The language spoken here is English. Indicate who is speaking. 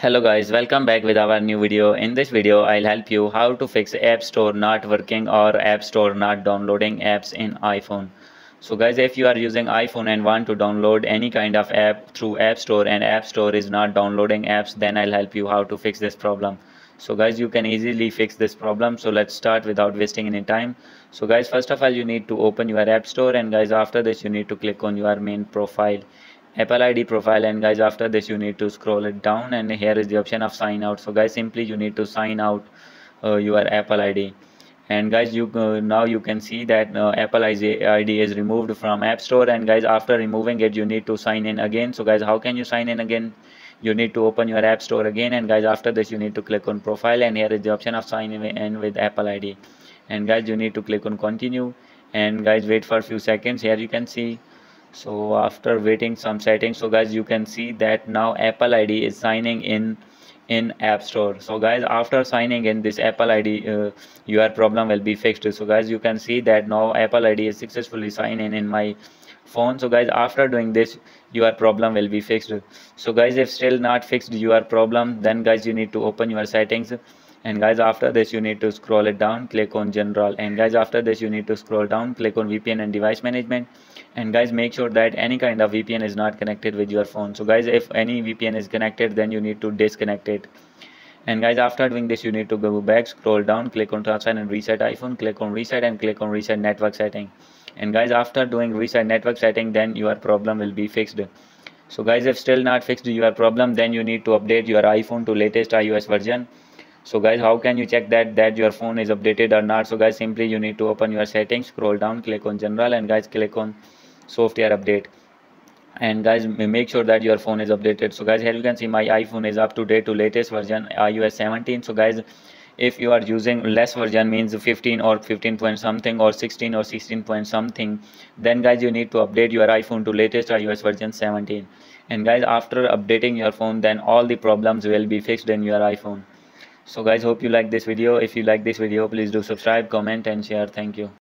Speaker 1: Hello guys, welcome back with our new video. In this video, I'll help you how to fix App Store not working or App Store not downloading apps in iPhone. So guys, if you are using iPhone and want to download any kind of app through App Store and App Store is not downloading apps, then I'll help you how to fix this problem. So guys, you can easily fix this problem. So let's start without wasting any time. So guys, first of all, you need to open your App Store and guys, after this, you need to click on your main profile apple id profile and guys after this you need to scroll it down and here is the option of sign out. So guys simply you need to sign out uh, your apple id and guys you uh, now you can see that uh, apple id is removed from app store and guys after removing it you need to sign in again. So guys how can you sign in again? You need to open your app store again and guys after this you need to click on profile and here is the option of sign in with apple id and guys you need to click on continue. And guys wait for a few seconds. Here you can see so after waiting some settings so guys you can see that now apple id is signing in in app store. So guys after signing in this apple id uh, your problem will be fixed. So guys you can see that now apple id is successfully signed in in my phone. So guys after doing this your problem will be fixed. So guys if still not fixed your problem then guys you need to open your settings and guys after this you need to scroll it down click on general. And guys after this you need to scroll down click on vpn and device management. And guys make sure that any kind of vpn is not connected with your phone. So guys if any vpn is connected then you need to disconnect it. And guys after doing this you need to go back scroll down click on transfer and reset iphone click on reset and click on reset network setting. And guys after doing reset network setting then your problem will be fixed. So guys if still not fixed your problem then you need to update your iphone to latest ios version so guys how can you check that that your phone is updated or not? So guys simply you need to open your settings scroll down click on general and guys click on software update. And guys make sure that your phone is updated. So guys here you can see my iphone is up to date to latest version ios 17 so guys if you are using less version means 15 or 15 point something or 16 or 16 point something then guys you need to update your iphone to latest ios version 17 and guys after updating your phone then all the problems will be fixed in your iphone so guys hope you like this video. If you like this video please do subscribe comment and share. Thank you